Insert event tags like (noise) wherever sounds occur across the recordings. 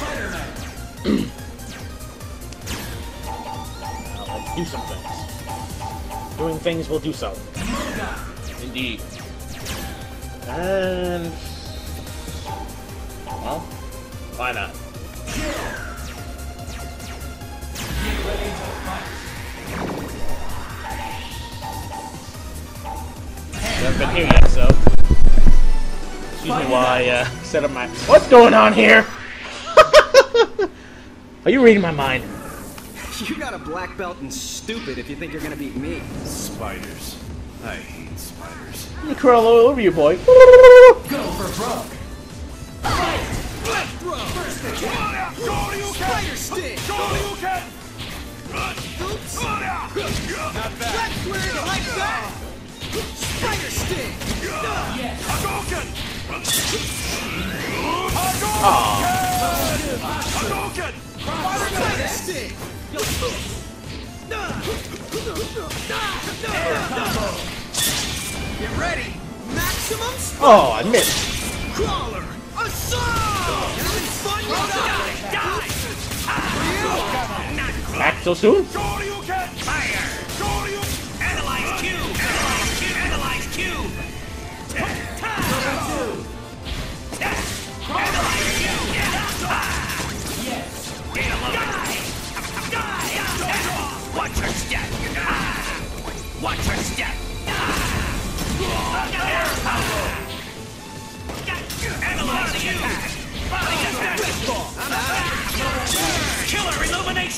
now, let's do some things. Doing things will do so. Indeed. And... Well, why not? I've been here yet, so. Excuse me while I uh, set up my. What's going on here? Are you reading my mind? You got a black belt and stupid if you think you're gonna beat me. Spiders. I hate spiders. Let me crawl all over you, boy. Go for broke. Left throw! Spider sting! Oops! Not bad. Left flare like that! Spider sting! Spider sting! Get ready! Maximum! Oh, I missed. Crawler! Assault! Having fun with that? Back so soon?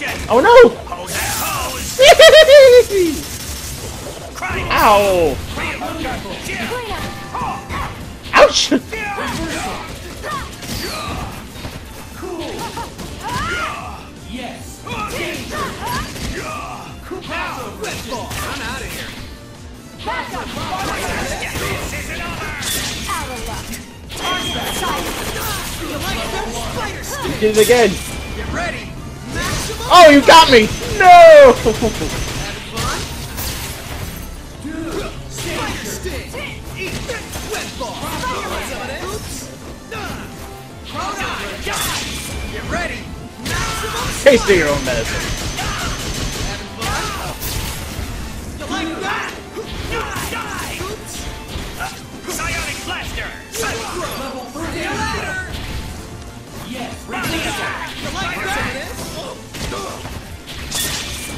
Oh no! Pose that pose! (laughs) Crying! Ow! Ouch! Yes. I'm out of here! This isn't over! You like that spider sting? Did it again. Get ready! Oh, you got me! No! fun! Spider sting! Eat that web ball! Oops! Get ready! Maximum Taste your own medicine.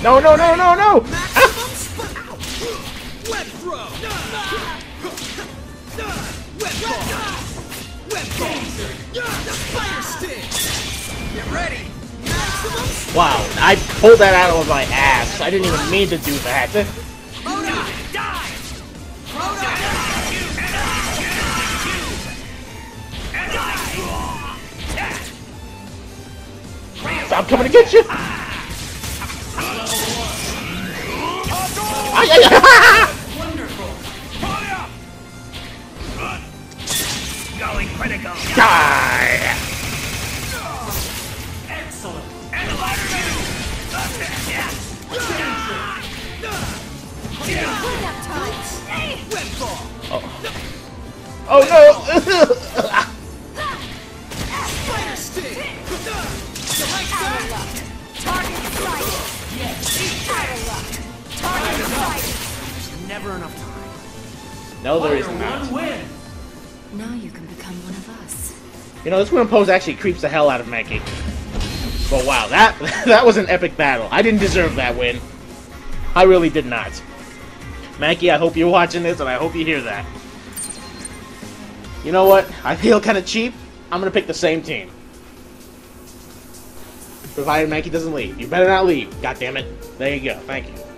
No, no, no, no, no! Wow, I pulled that out of my ass. I didn't even mean to do that. I'm coming to get you! 哎呀呀哈哈 Never enough time. no, there is not. one win. Now you can become one of us. You know, this win pose actually creeps the hell out of Mankey. But wow, that (laughs) that was an epic battle. I didn't deserve that win. I really did not. Mankey, I hope you're watching this, and I hope you hear that. You know what? I feel kind of cheap. I'm gonna pick the same team. Provided Mankey doesn't leave. You better not leave. God damn it. There you go. Thank you.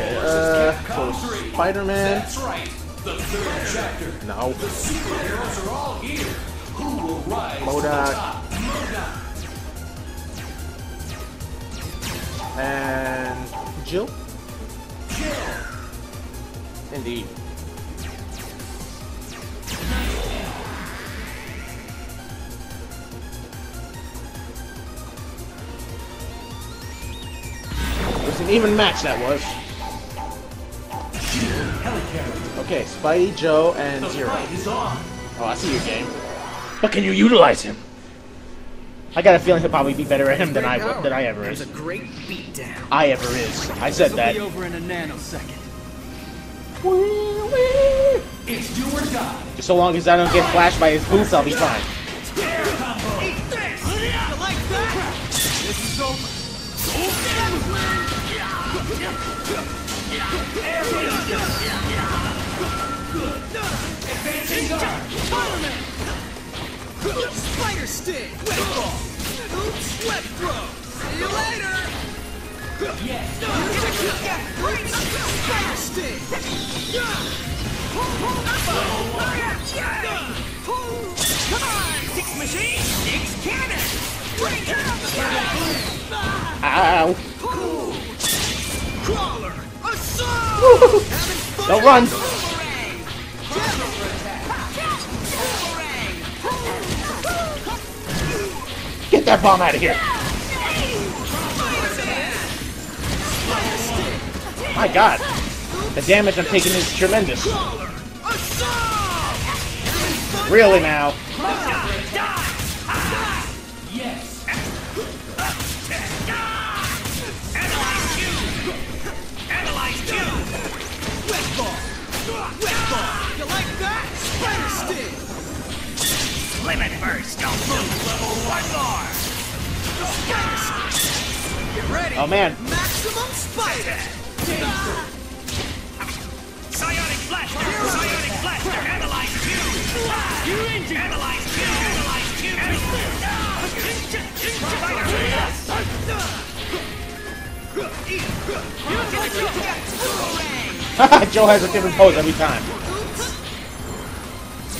Okay, uh, so Spider-Man. That's right. The third chapter. No. The superheroes are all here. Who will rise to the Modok. top? And Jill? Indeed. It was an even match that was. Okay, Spidey, Joe, and The Zero. fight is on. Oh, I see your game. But can you utilize him? I got a feeling he'll probably be better at him than I Great power than I ever comes is. a great beatdown. I ever is. I said that. be over in a nanosecond. It's do or die. Just so long as I don't get flashed by his boots, I'll be fine. Eat this! You like that? This is over. Advancing guard. Spider sting! Web ball! Oops! Throw! See you later! Yes. Spider sting! Six machine, six cannon. Bring it Ow! Crawler! Assault! Don't run! That bomb out of here! My God, the damage I'm taking is tremendous. Really now? Oh man, Maximum spider! Psionic blaster. Psionic blaster. Analyze two. You injured. Analyze two. Analyze two. Boomerang. (laughs) Joe has a different pose every time.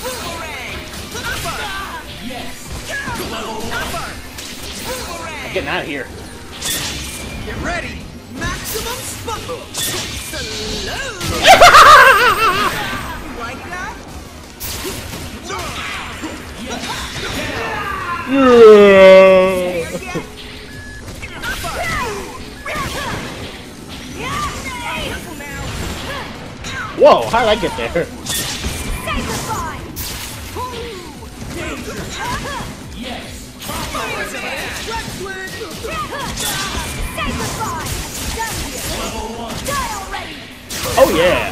Boomerang. I'm getting out of here. Ready! Maximum sparkle! Salute! Like that? Whoa, how did I get there? Oh yeah!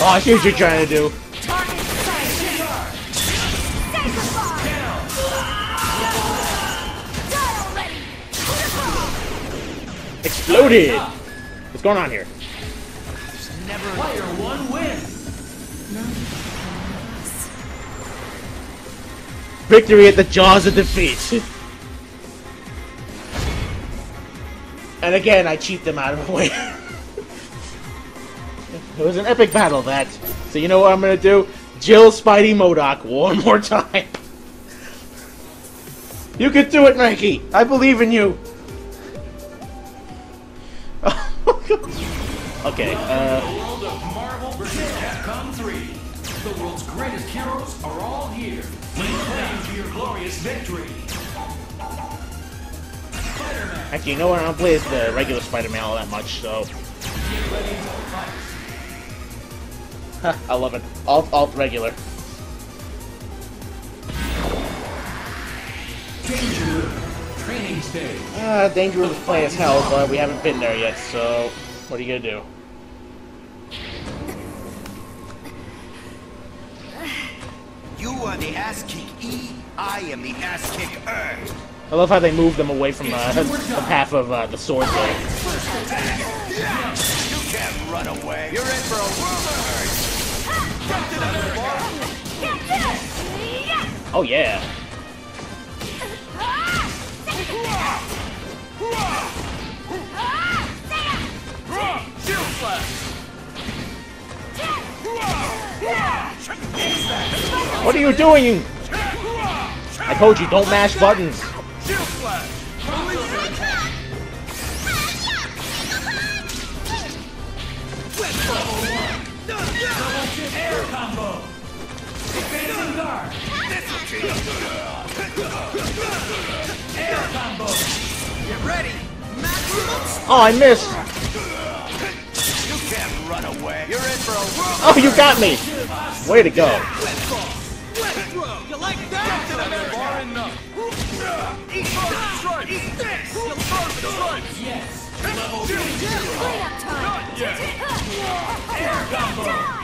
Oh, I see what you're trying to do. Exploded! What's going on here? Player one wins. Victory at the jaws of defeat. and again, I cheat them out of the way. (laughs) it was an epic battle, that. So you know what I'm gonna do? Jill Spidey Modok one more time. You can do it, Mikey. I believe in you. (laughs) okay, uh, World of Marvel vs. Capcom 3. The world's greatest heroes are all here. Your glorious victory. Actually, you know what? I don't play as the regular Spider-Man all that much, so (laughs) I love it. Alt, alt, regular. Danger Training stage. Uh, dangerous play as hell, but we haven't been there yet, so what are you gonna do? You are the ass kick E, I am the ass kick Er. I love how they move them away from uh, the path of uh, the sword there. You can't run away. You're in for a world of hurt. Oh yeah. What are you doing? I told you, don't mash buttons. Air combo. Advancing guard. Air combo. Get ready. Oh, I missed. You can't run away. You're in for a world. Oh, you got me. Way to go. throw. You like that? Far enough. Yes. Air combo.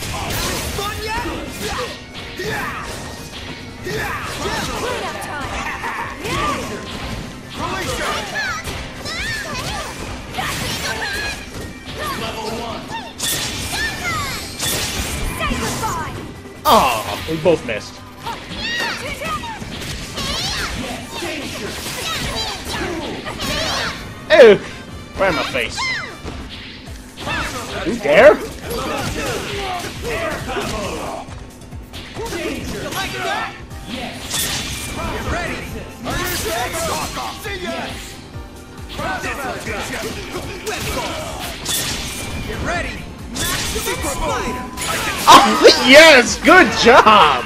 we both missed. Ew, right in my face. You dare? Get ready. Oh, (laughs) yes, good job.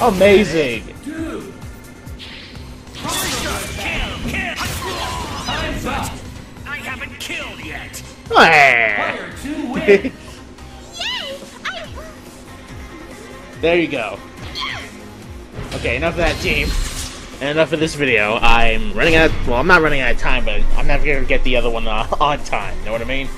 Amazing. (laughs) There you go. Okay, enough of that team. And enough of this video. I'm running out. Of, Well, I'm not running out of time, but I'm never gonna get the other one uh, (laughs) on time. Know what I mean?